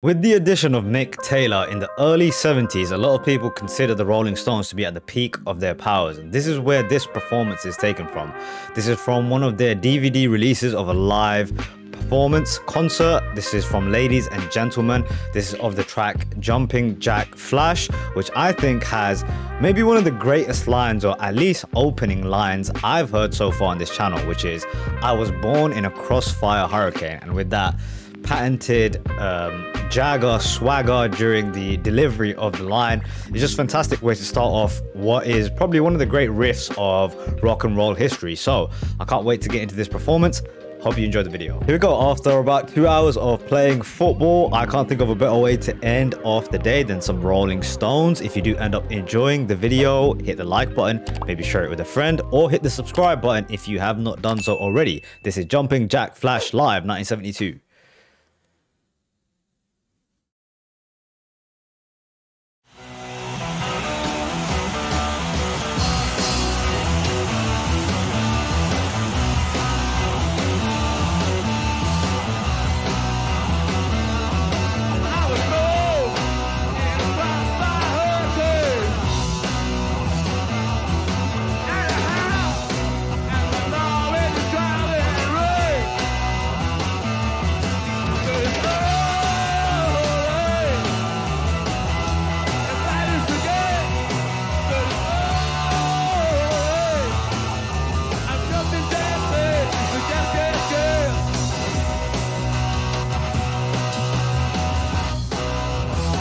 With the addition of Mick Taylor in the early 70s, a lot of people consider the Rolling Stones to be at the peak of their powers. And this is where this performance is taken from. This is from one of their DVD releases of a live performance concert. This is from Ladies and Gentlemen. This is of the track Jumping Jack Flash, which I think has maybe one of the greatest lines, or at least opening lines I've heard so far on this channel, which is I was born in a crossfire hurricane. And with that, patented um, Jagger swagger during the delivery of the line. It's just fantastic way to start off what is probably one of the great riffs of rock and roll history. So I can't wait to get into this performance. Hope you enjoyed the video. Here we go. After about two hours of playing football, I can't think of a better way to end off the day than some Rolling Stones. If you do end up enjoying the video, hit the like button, maybe share it with a friend, or hit the subscribe button if you have not done so already. This is Jumping Jack Flash Live 1972.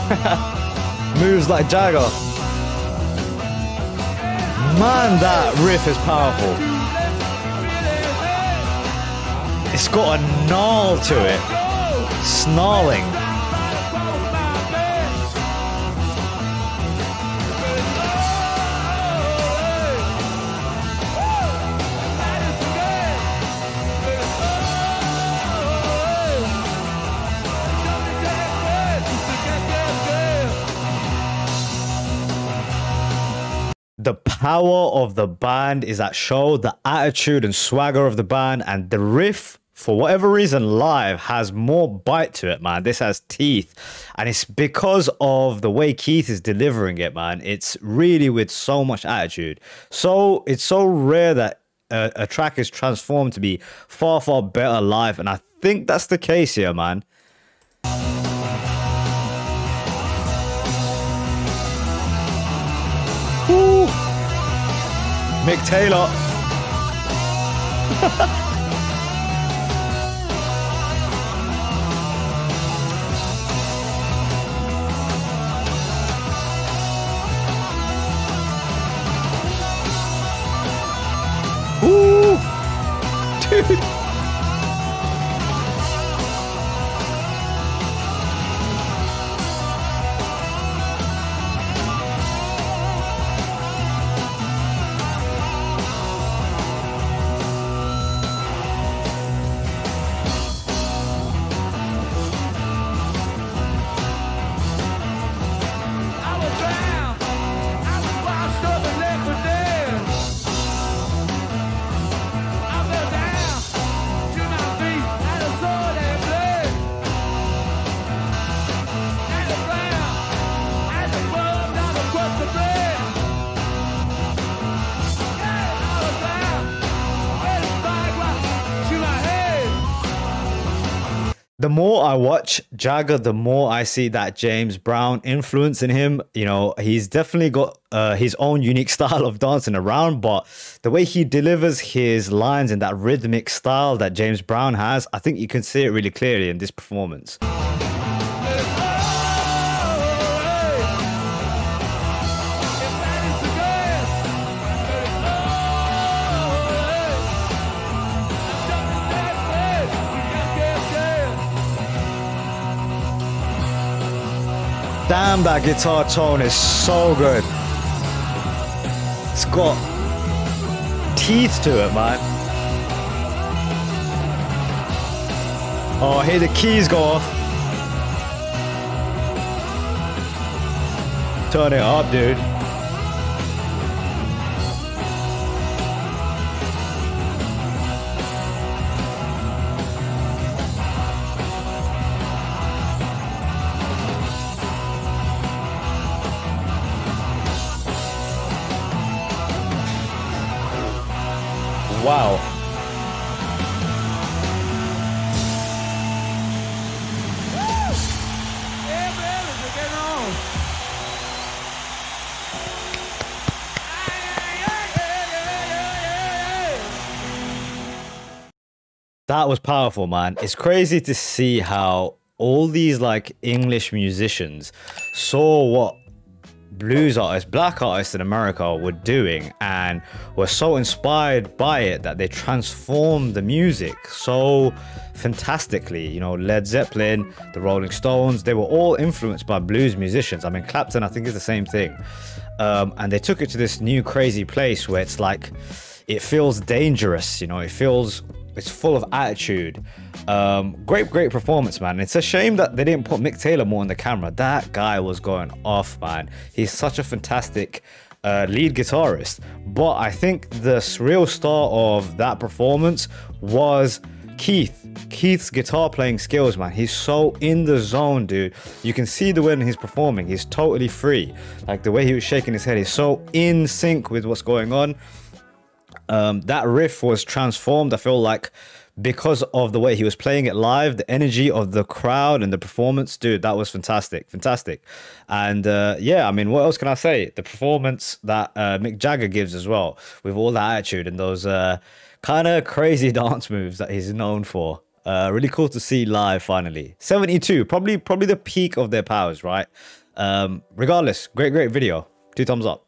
Moves like Jagger. Man, that riff is powerful. It's got a gnarl to it. Snarling. The power of the band is that show. The attitude and swagger of the band and the riff for whatever reason live has more bite to it man. This has teeth. And it's because of the way keith is delivering it man. It's really with so much attitude. So it's so rare that a, a track is transformed to be far far better live. And i think that's the case here man Mick Taylor. the more I watch Jagger, the more I see that James Brown influence in him. You know, he's definitely got uh, his own unique style of dancing around, but the way he delivers his lines in that rhythmic style that James Brown has, I think you can see it really clearly in this performance. Damn, that guitar tone is so good. It's got teeth to it, man. Oh, here the keys go off. Turn it up, dude. Wow. That was powerful, man. It's crazy to see how all these like English musicians saw what blues artists, black artists in America were doing and were so inspired by it that they transformed the music so fantastically. You know, Led Zeppelin, the Rolling Stones, they were all influenced by blues musicians. I mean, Clapton, I think, is the same thing. Um, and they took it to this new crazy place where it's like, it feels dangerous, you know, it feels it's full of attitude. Um, great, great performance, man. It's a shame that they didn't put Mick Taylor more on the camera. That guy was going off, man. He's such a fantastic uh, lead guitarist. But I think the real star of that performance was Keith. Keith's guitar playing skills, man. He's so in the zone, dude. You can see the way he's performing. He's totally free. Like the way he was shaking his head, he's so in sync with what's going on um, that riff was transformed. I feel like because of the way he was playing it live, the energy of the crowd and the performance, dude, that was fantastic, fantastic. And uh, yeah, I mean, what else can I say? The performance that uh, Mick Jagger gives as well, with all that attitude and those uh, kind of crazy dance moves that he's known for. Uh, really cool to see live finally. 72, probably probably the peak of their powers, right? Um, regardless, great, great video. Two thumbs up.